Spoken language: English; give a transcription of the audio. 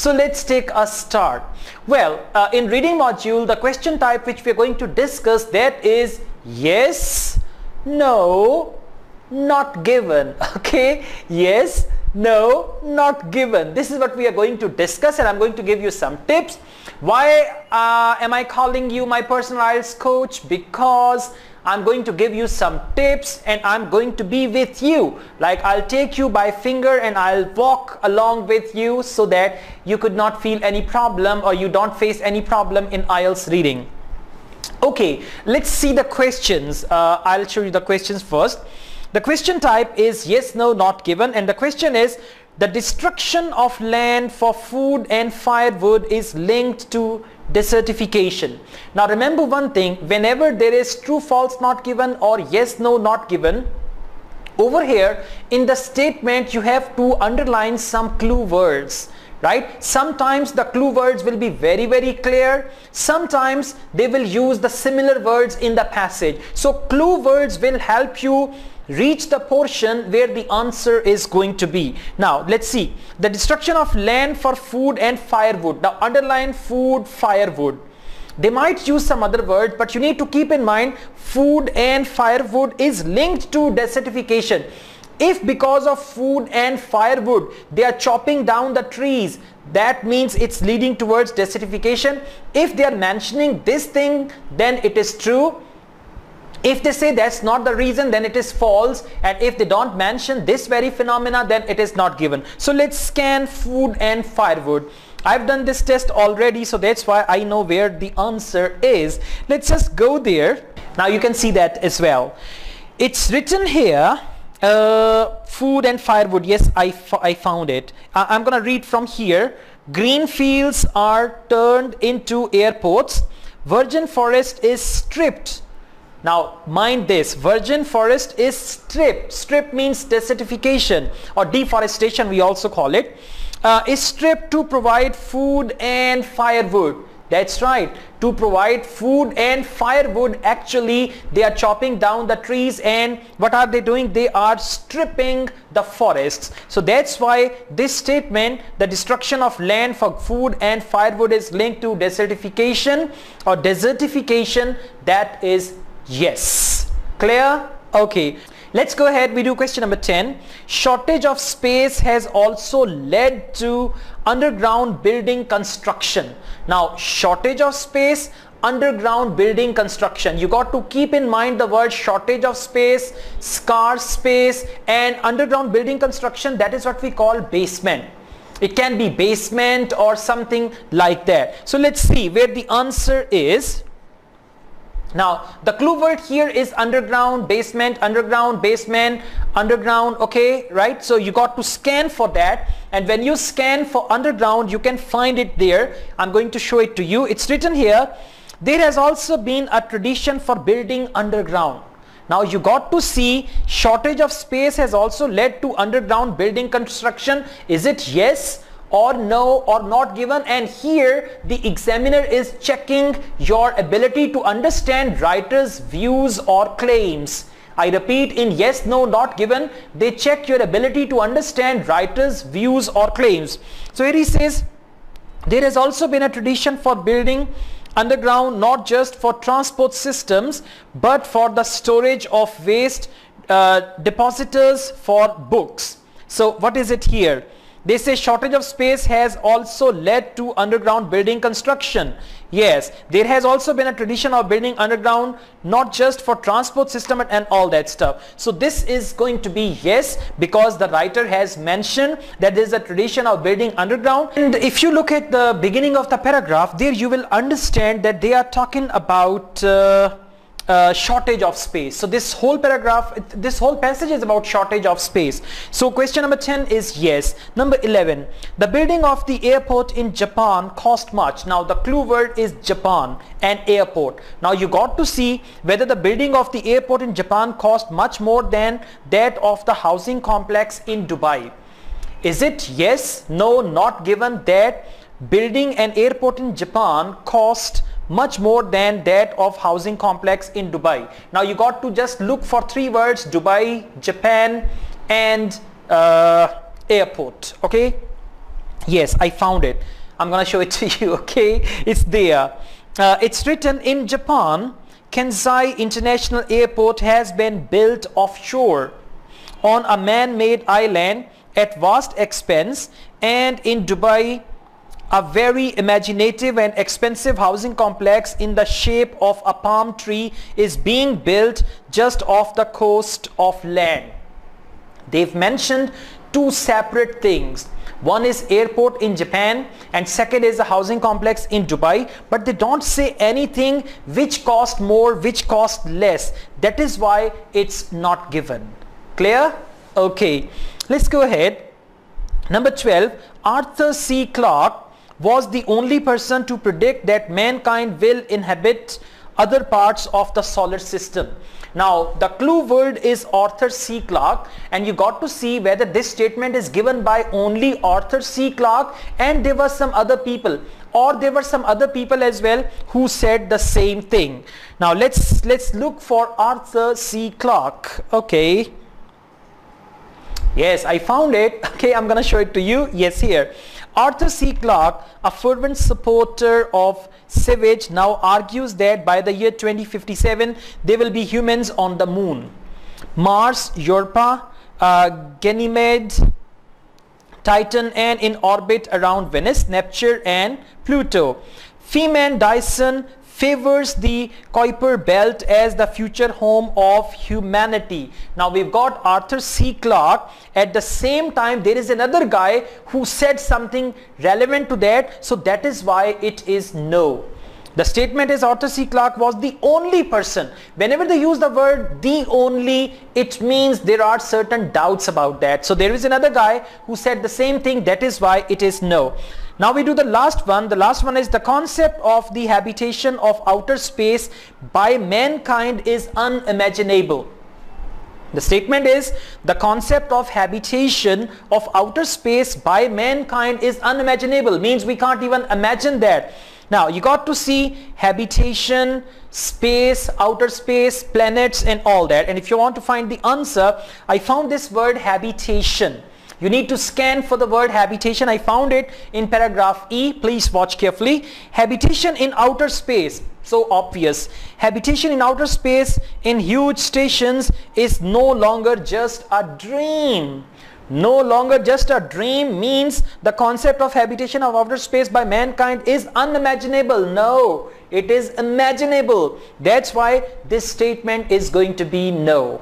So let's take a start. Well, uh, in reading module, the question type which we are going to discuss that is yes, no, not given. Okay, yes, no, not given. This is what we are going to discuss and I'm going to give you some tips. Why uh, am I calling you my personal IELTS coach? Because I'm going to give you some tips and I'm going to be with you. Like I'll take you by finger and I'll walk along with you so that you could not feel any problem or you don't face any problem in IELTS reading. Okay, let's see the questions. Uh, I'll show you the questions first. The question type is yes, no, not given. And the question is the destruction of land for food and firewood is linked to desertification. Now remember one thing, whenever there is true, false, not given or yes, no, not given, over here in the statement you have to underline some clue words right? Sometimes the clue words will be very very clear. Sometimes they will use the similar words in the passage. So clue words will help you reach the portion where the answer is going to be. Now let's see the destruction of land for food and firewood. Now underline food, firewood. They might use some other words but you need to keep in mind food and firewood is linked to desertification. If because of food and firewood they are chopping down the trees that means it's leading towards desertification. If they are mentioning this thing then it is true if they say that's not the reason, then it is false. And if they don't mention this very phenomena, then it is not given. So let's scan food and firewood. I've done this test already, so that's why I know where the answer is. Let's just go there. Now you can see that as well. It's written here, uh, food and firewood. Yes, I, I found it. Uh, I'm going to read from here. Green fields are turned into airports. Virgin forest is stripped now mind this, virgin forest is stripped. Strip means desertification or deforestation we also call it. Uh, is stripped to provide food and firewood. That's right. To provide food and firewood actually they are chopping down the trees and what are they doing? They are stripping the forests. So that's why this statement the destruction of land for food and firewood is linked to desertification or desertification that is Yes. Clear? Okay. Let's go ahead. We do question number 10. Shortage of space has also led to underground building construction. Now, shortage of space, underground building construction. You got to keep in mind the word shortage of space, scarce space and underground building construction. That is what we call basement. It can be basement or something like that. So let's see where the answer is. Now the clue word here is underground, basement, underground, basement, underground, okay, right? So you got to scan for that and when you scan for underground you can find it there. I'm going to show it to you. It's written here. There has also been a tradition for building underground. Now you got to see shortage of space has also led to underground building construction. Is it yes? Or no or not given and here the examiner is checking your ability to understand writer's views or claims. I repeat in yes, no, not given, they check your ability to understand writer's views or claims. So here he says, there has also been a tradition for building underground not just for transport systems but for the storage of waste uh, depositors for books. So what is it here? They say shortage of space has also led to underground building construction. Yes, there has also been a tradition of building underground not just for transport system and all that stuff. So this is going to be yes because the writer has mentioned that there is a tradition of building underground. And if you look at the beginning of the paragraph there you will understand that they are talking about uh, uh, shortage of space. So this whole paragraph, this whole passage is about shortage of space. So question number 10 is yes. Number 11, the building of the airport in Japan cost much. Now the clue word is Japan and airport. Now you got to see whether the building of the airport in Japan cost much more than that of the housing complex in Dubai. Is it yes, no, not given that building an airport in Japan cost much more than that of housing complex in Dubai. Now you got to just look for three words Dubai, Japan and uh, airport okay Yes, I found it. I'm going to show it to you, okay? It's there. Uh, it's written in Japan, Kansai International Airport has been built offshore on a man-made island at vast expense and in Dubai a very imaginative and expensive housing complex in the shape of a palm tree is being built just off the coast of land. They've mentioned two separate things. One is airport in Japan and second is a housing complex in Dubai but they don't say anything which cost more which cost less. That is why it's not given. Clear? Okay. Let's go ahead. Number 12 Arthur C. Clarke was the only person to predict that mankind will inhabit other parts of the solar system. Now the clue word is Arthur C. Clarke and you got to see whether this statement is given by only Arthur C. Clarke and there were some other people or there were some other people as well who said the same thing. Now let's let's look for Arthur C. Clarke. Okay. Yes, I found it. Okay, I'm gonna show it to you. Yes, here. Arthur C. Clarke, a fervent supporter of Savage, now argues that by the year 2057, there will be humans on the moon. Mars, Europa, uh, Ganymede, Titan and in orbit around Venus, Neptune and Pluto. Freeman Dyson favors the Kuiper belt as the future home of humanity. Now we've got Arthur C. Clarke. At the same time, there is another guy who said something relevant to that. So that is why it is no. The statement is Arthur C. Clarke was the only person. Whenever they use the word the only, it means there are certain doubts about that. So there is another guy who said the same thing. That is why it is no. Now we do the last one. The last one is the concept of the habitation of outer space by mankind is unimaginable. The statement is the concept of habitation of outer space by mankind is unimaginable means we can't even imagine that. Now you got to see habitation, space, outer space, planets and all that and if you want to find the answer I found this word habitation you need to scan for the word habitation. I found it in paragraph E. Please watch carefully. Habitation in outer space. So obvious. Habitation in outer space in huge stations is no longer just a dream. No longer just a dream means the concept of habitation of outer space by mankind is unimaginable. No, it is imaginable. That's why this statement is going to be no.